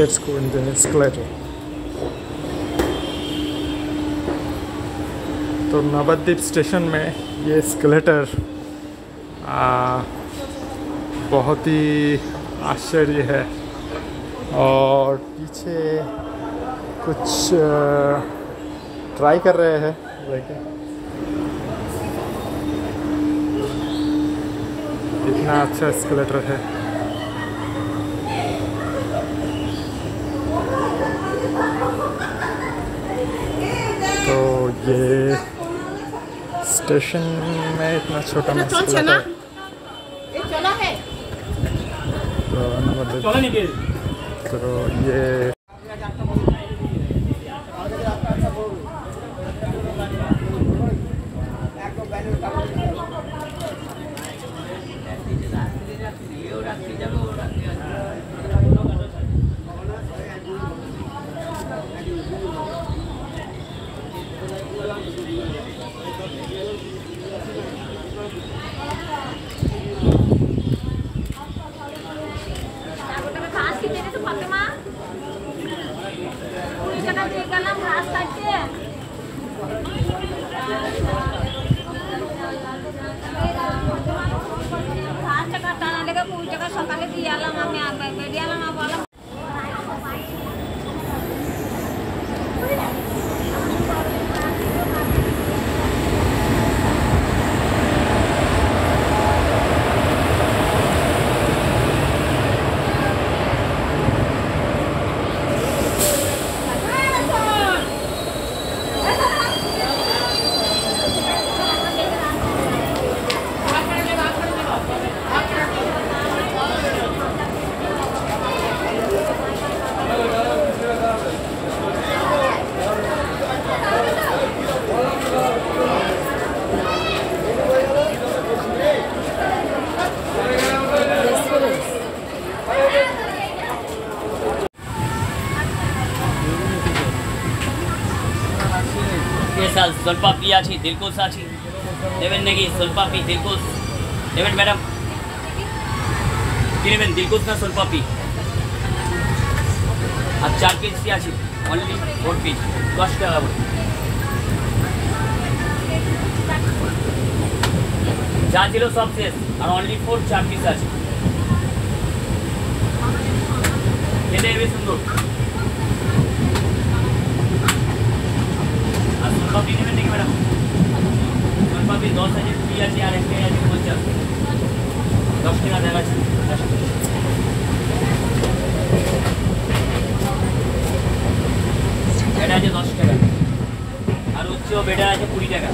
Let's go in the escalator. तो Nabadwip station में ये एस्केलेटर बहुत ही आश्चर्य है। और पीछे कुछ ट्राई कर रहे हैं कितना अच्छा एस्केलेटर है। तो ये स्टेशन में इतना छोटा तो मसला तो तो ये সোলপাপি আছে দিলকুশ আছে নেবেন নাকি সোলপাপি দিলকুশ নেবেন ম্যাডাম কি নেবেন দিলকুশ না সোলপাপি আর চার পিস কি আছে অনলি ফোর পিস দশ টাকা করে যা ছিল সব শেষ আর অনলি ফোর চার পিস আছে খেতে হেবি সুন্দর সোলপাপি নেবেন নাকি ম্যাডাম সোলপাপি দশ আছে কুড়ি আছে আর একটাই আছে পঞ্চাশ দশ টাকা দেখাচ্ছি এটা আছে দশ টাকা আর উচ্চ বেটা আছে কুড়ি টাকা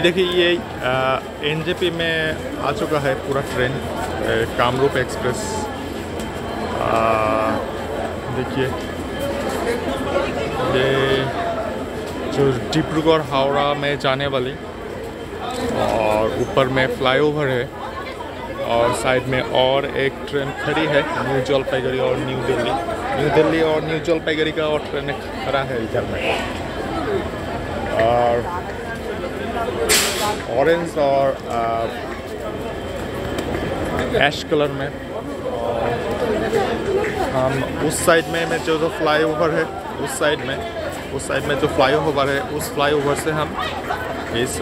अभी देखिए ये एन में आ चुका है पूरा ट्रेन कामरूप एक्सप्रेस देखिए, ये जो डिब्रूगढ़ हावड़ा में जाने वाली, और ऊपर में फ्लाईओवर है, और साइड में और एक ट्रेन खड़ी है न्यू जलपाईगुड़ी और न्यू दिल्ली न्यू दिल्ली और न्यू जलपाईगुड़ी का और ट्रेन खड़ा है इधर में और ऑरेंज और ऐश कलर में। हम उस साइड में में जो जो फ्लाई ओवर है, उस साइड में, उस साइड में जो फ्लाई ओवर है, उस फ्लाई ओवर से हम इस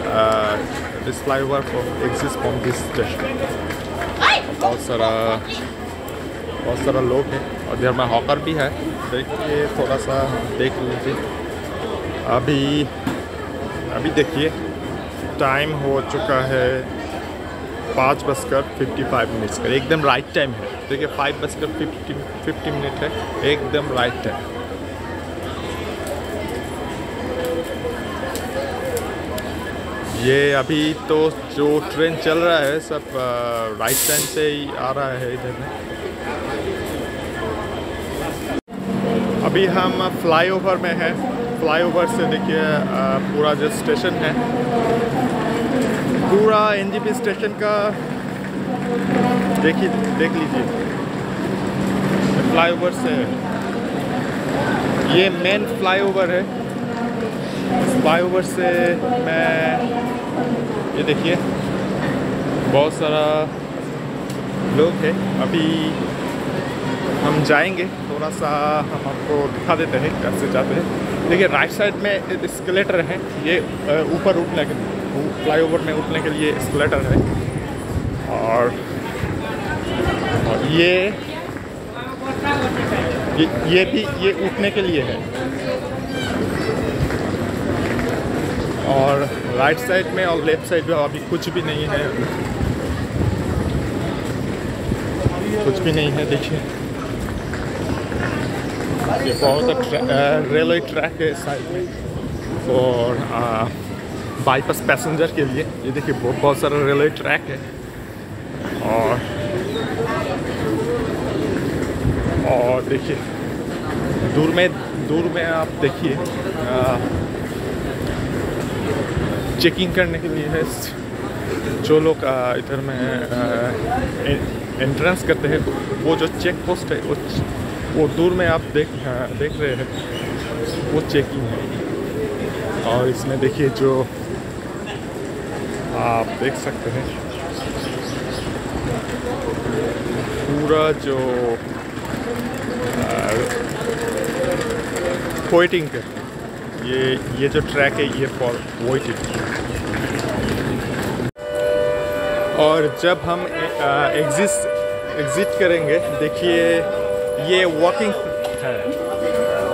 this flyover from exist from this station बहुत सारा बहुत सारा लोग हैं, और इधर में हॉकर भी है। देखिए, थोड़ा सा देख लीजिए। अभी अभी देखिए। टाइम हो चुका है पाँच बजकर फिफ्टी फाइव मिनट्स का। एकदम राइट टाइम है। देखिए फाइव बजकर फिफ्टी फिफ्टी मिनट है। एकदम राइट टाइम ये अभी तो जो ट्रेन चल रहा है, सब राइट टाइम से ही आ रहा है इधर में। अभी हम फ्लाईओवर में हैं। फ्लाईओवर से देखिए पूरा जो स्टेशन है, पूरा एनजीपी स्टेशन का देखिए देख लीजिए फ्लाईओवर से। ये मेन फ्लाईओवर है। फ्लाईओवर से मैं, ये देखिए, बहुत सारा लोग हैं। अभी हम जाएँगे, थोड़ा सा हम आपको दिखा देते हैं कैसे जाते हैं। देखिए राइट साइड में स्केलेटर है ये ऊपर उठने के फ्लाई ओवर में उठने के लिए स्केलेटर है। और, और ये ये ये भी ये उठने के लिए है। और राइट साइड में और लेफ़्ट साइड में अभी कुछ भी नहीं है। कुछ भी नहीं है देखिए। ये बहुत रेलवे ट्रैक है साइड में और बाईपास पैसेंजर के लिए। ये देखिए, बहुत बहुत सारा रेलवे ट्रैक है। और और देखिए, दूर में दूर में आप देखिए चेकिंग करने के लिए है। जो लोग इधर में एंट्रेंस करते हैं, वो जो चेक पोस्ट है, वो वो दूर में आप देख देख रहे हैं, वो चेकिंग है। और इसमें देखिए जो आप देख सकते हैं, पूरा जो वेटिंग का ये ये जो ट्रैक है, ये फॉर वेटिंग और जब हम एग्जिट एग्जिट करेंगे, देखिए ये वॉकिंग है।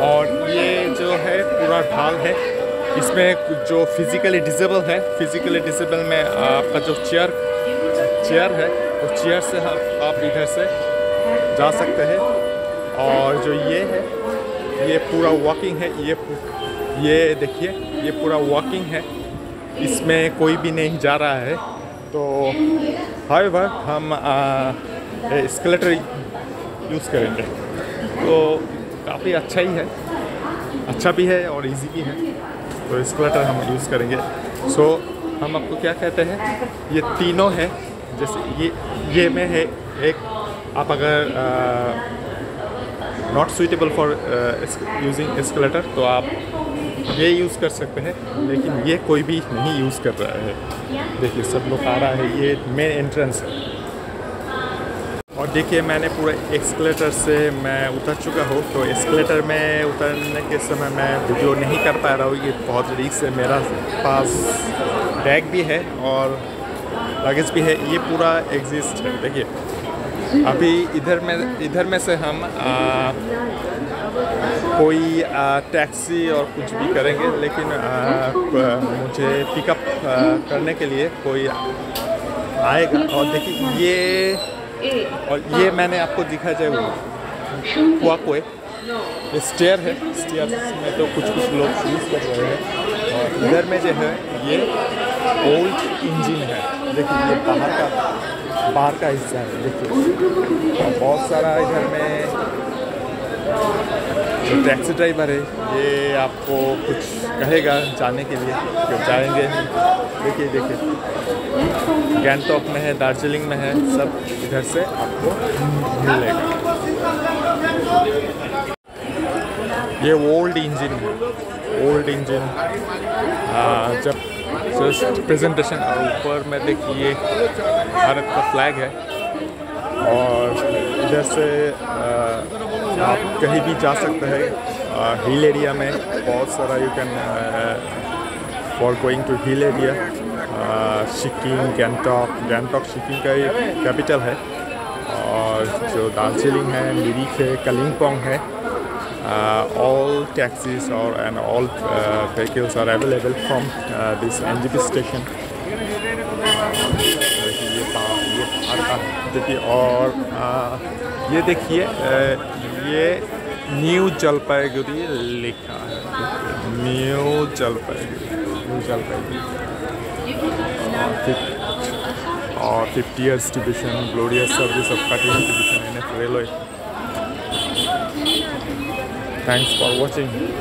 और ये जो है, पूरा ढाल है। इसमें जो फिजिकली डिजेबल है फिजिकली डिजेबल में आपका जो चेयर चेयर है, उस चेयर से आप आप इधर से जा सकते हैं। और जो ये है, ये पूरा वॉकिंग है। ये ये देखिए, ये पूरा वॉकिंग है। इसमें कोई भी नहीं जा रहा है। तो हाइवर हम स्केलेटर यूज़ करेंगे। तो काफ़ी अच्छा ही है। अच्छा भी है और इजी भी है। तो स्केलेटर हम यूज़ करेंगे। सो so, हम आपको क्या कहते हैं? ये तीनों है। जैसे ये ये में है एक आप अगर not suitable for using escalator तो आप ये यूज़ कर सकते हैं। लेकिन ये कोई भी नहीं यूज़ कर रहा है। देखिए सब लोग आ रहा है। ये मेन एंट्रेंस है। और देखिए मैंने पूरे एक्सकलेटर से मैं उतर चुका हूँ। तो एक्सकलेटर में उतरने के समय मैं वीडियो नहीं कर पा रहा हूँ। ये बहुत रिक्स है मेरा। पास बैग भी है और लगेज भी है। ये पूरा एग्जिस्ट है। देखिए अभी इधर में इधर में से हम आ, कोई टैक्सी और कुछ भी करेंगे। लेकिन आ, मुझे पिकअप करने के लिए कोई आएगा। और देखिए ये और ये मैंने आपको दिखा जाए कोई ये स्टेयर है। स्टेयर में तो कुछ कुछ लोग यूज़ कर रहे हैं। और इधर में जो है, ये ओल्ड इंजन है। देखिए, ये बाहर का बाहर का हिस्सा है। देखिए, बहुत सारा इधर में टैक्सी ड्राइवर है ये आपको कुछ कहेगा जाने के लिए जो जाएँगे। देखिए देखिए। गैंगटॉक में है दार्जिलिंग में है सब इधर से आपको मिलेगा। ये ओल्ड इंजन है। ओल्ड इंजन जब जस्ट प्रेजेंटेशन और ऊपर में देखिए भारत का फ्लैग है। और इधर से आ, आप कहीं भी जा सकते हैं। हिल एरिया में बहुत सारा you can for going to hill area Sikkim Gangtok Gangtok Sikkim का कैपिटल है। और जो दार्जिलिंग है मिरिक है कलिम्पोंग है all taxis or and all uh, vehicles are available from uh, this NGP station. देखिए और ये देखिए ये न्यू जलपाईगुड़ी लिखा है। New Jalpaiguri new Jalpaiguri. और फिफ- और fifty years division glorious service of cutting division in railway thanks for watching.